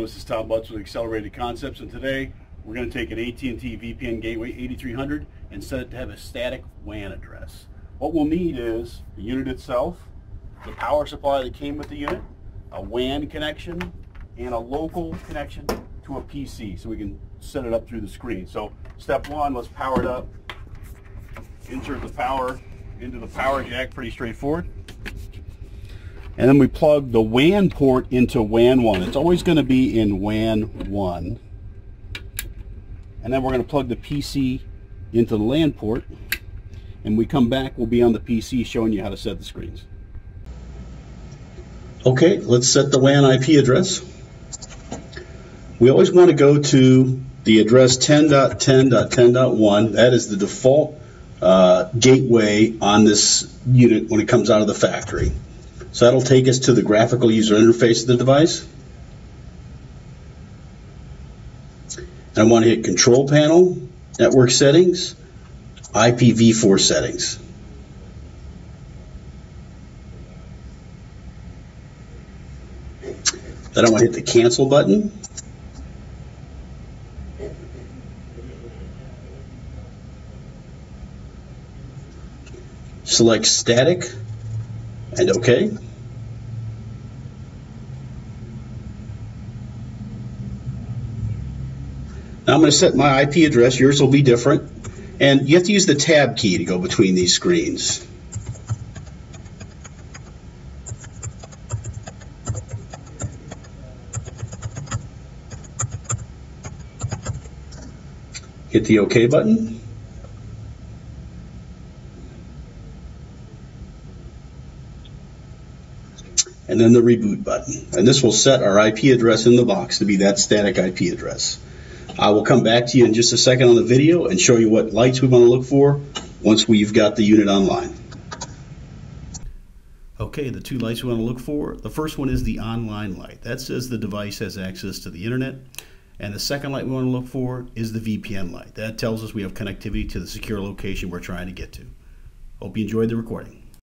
This is Tom Butts with Accelerated Concepts, and today we're going to take an AT&T VPN Gateway 8300 and set it to have a static WAN address. What we'll need is the unit itself, the power supply that came with the unit, a WAN connection, and a local connection to a PC so we can set it up through the screen. So step one, let's power it up. Insert the power into the power jack, pretty straightforward. And then we plug the WAN port into WAN 1. It's always going to be in WAN 1. And then we're going to plug the PC into the LAN port. And we come back, we'll be on the PC showing you how to set the screens. Okay, let's set the WAN IP address. We always want to go to the address 10.10.10.1. That is the default uh, gateway on this unit when it comes out of the factory. So that'll take us to the graphical user interface of the device. And I want to hit Control Panel, Network Settings, IPv4 Settings. Then I want to hit the Cancel button. Select Static and OK. Now I'm going to set my IP address. Yours will be different. And you have to use the tab key to go between these screens. Hit the OK button. and then the reboot button. And this will set our IP address in the box to be that static IP address. I will come back to you in just a second on the video and show you what lights we want to look for once we've got the unit online. Okay, the two lights we want to look for. The first one is the online light. That says the device has access to the internet. And the second light we want to look for is the VPN light. That tells us we have connectivity to the secure location we're trying to get to. Hope you enjoyed the recording.